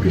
Oh